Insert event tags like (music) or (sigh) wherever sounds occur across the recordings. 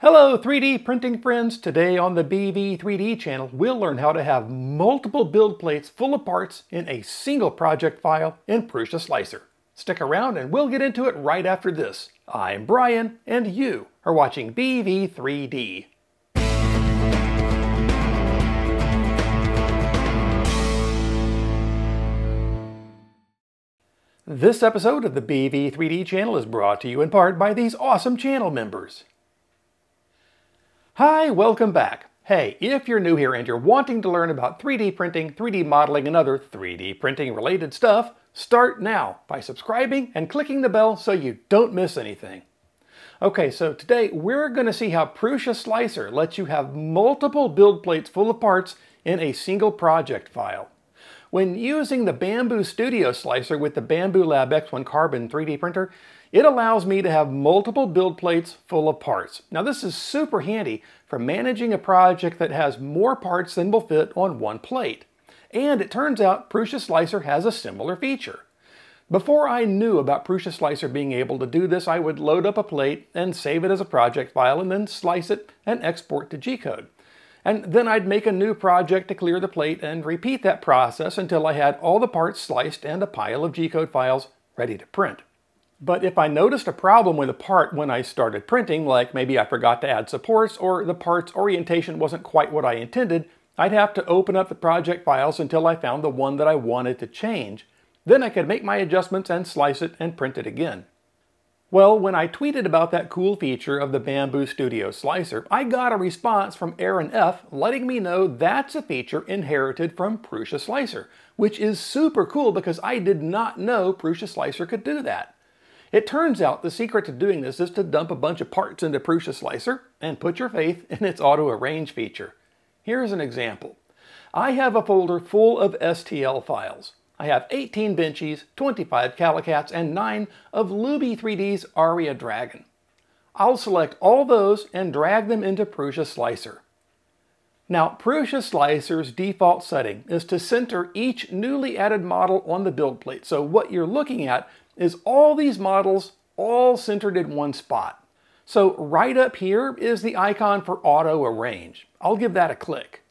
Hello 3D printing friends! Today on the BV3D channel we'll learn how to have multiple build plates full of parts in a single project file in Prusa Slicer. Stick around and we'll get into it right after this. I'm Bryan and you are watching BV3D. This episode of the BV3D channel is brought to you in part by these awesome channel members. Hi, welcome back. Hey, if you're new here and you're wanting to learn about 3D printing, 3D modeling, and other 3D printing related stuff, start now by subscribing and clicking the bell so you don't miss anything. Okay, so today we're going to see how Prusa Slicer lets you have multiple build plates full of parts in a single project file. When using the Bambu Studio Slicer with the Bambu Lab X1 Carbon 3D printer, it allows me to have multiple build plates full of parts. Now this is super handy for managing a project that has more parts than will fit on one plate. And it turns out Prusa Slicer has a similar feature. Before I knew about Prusa Slicer being able to do this, I would load up a plate and save it as a project file and then slice it and export to G-code. And then I'd make a new project to clear the plate and repeat that process until I had all the parts sliced and a pile of G-code files ready to print. But if I noticed a problem with a part when I started printing, like maybe I forgot to add supports or the part's orientation wasn't quite what I intended, I'd have to open up the project files until I found the one that I wanted to change. Then I could make my adjustments and slice it and print it again. Well, when I tweeted about that cool feature of the Bambu Studio Slicer, I got a response from Aaron F. letting me know that's a feature inherited from Prusa Slicer, which is super cool because I did not know Prusa Slicer could do that. It turns out the secret to doing this is to dump a bunch of parts into Prusa Slicer and put your faith in its auto-arrange feature. Here's an example. I have a folder full of STL files. I have 18 Benchies, 25 Calicats, and 9 of Loubie 3D's Aria Dragon. I'll select all those and drag them into Prusa Slicer. Now, Prusa Slicer's default setting is to center each newly added model on the build plate. So what you're looking at is all these models all centered in one spot. So right up here is the icon for auto arrange. I'll give that a click.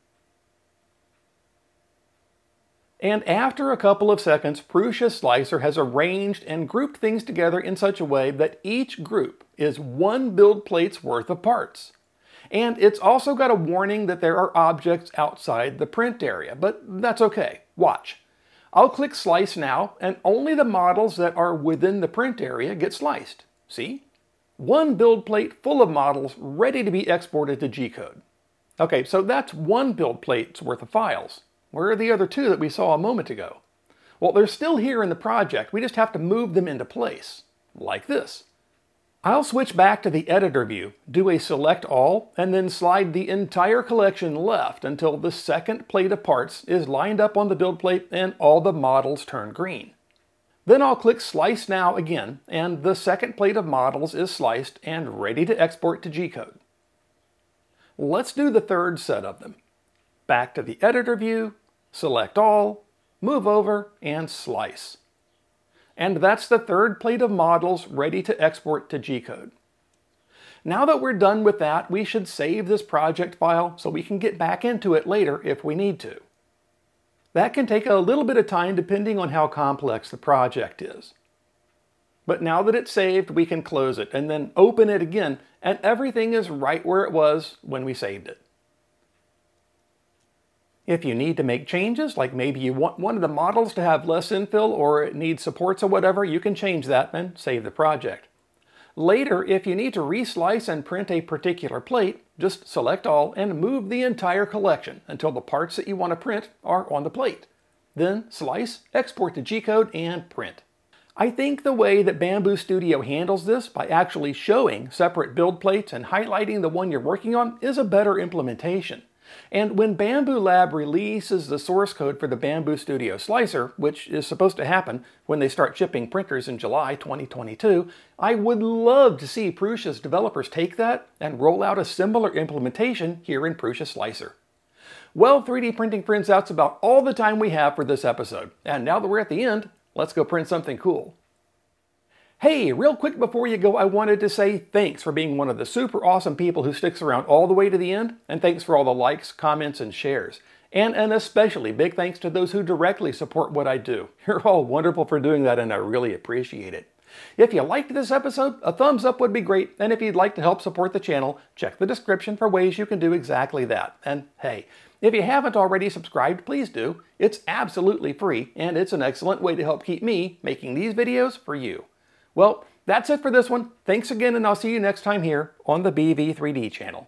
And after a couple of seconds, Prusa Slicer has arranged and grouped things together in such a way that each group is one build plate's worth of parts. And it's also got a warning that there are objects outside the print area, but that's okay. Watch. I'll click Slice now, and only the models that are within the print area get sliced. See? One build plate full of models ready to be exported to G-code. Okay, so that's one build plate's worth of files. Where are the other two that we saw a moment ago? Well, they're still here in the project. We just have to move them into place, like this. I'll switch back to the editor view, do a select all, and then slide the entire collection left until the second plate of parts is lined up on the build plate and all the models turn green. Then I'll click Slice Now again, and the second plate of models is sliced and ready to export to G-code. Let's do the third set of them. Back to the editor view, select all, move over, and slice. And that's the third plate of models ready to export to G-code. Now that we're done with that, we should save this project file so we can get back into it later if we need to. That can take a little bit of time depending on how complex the project is. But now that it's saved, we can close it and then open it again, and everything is right where it was when we saved it. If you need to make changes, like maybe you want one of the models to have less infill or it needs supports or whatever, you can change that and save the project. Later, if you need to reslice and print a particular plate, just select all and move the entire collection until the parts that you want to print are on the plate. Then slice, export to G-code, and print. I think the way that Bambu Studio handles this by actually showing separate build plates and highlighting the one you're working on is a better implementation. And when Bambu Lab releases the source code for the Bambu Studio Slicer, which is supposed to happen when they start shipping printers in July 2022, I would love to see Prusa's developers take that and roll out a similar implementation here in Prusa Slicer. Well, 3D printing prints that's about all the time we have for this episode. And now that we're at the end, let's go print something cool. Hey, real quick before you go, I wanted to say thanks for being one of the super awesome people who sticks around all the way to the end, and thanks for all the likes, comments, and shares. And an especially big thanks to those who directly support what I do. (laughs) You're all wonderful for doing that, and I really appreciate it. If you liked this episode, a thumbs up would be great, and if you'd like to help support the channel, check the description for ways you can do exactly that. And hey, if you haven't already subscribed, please do. It's absolutely free, and it's an excellent way to help keep me making these videos for you. Well, that's it for this one. Thanks again, and I'll see you next time here on the BV3D channel.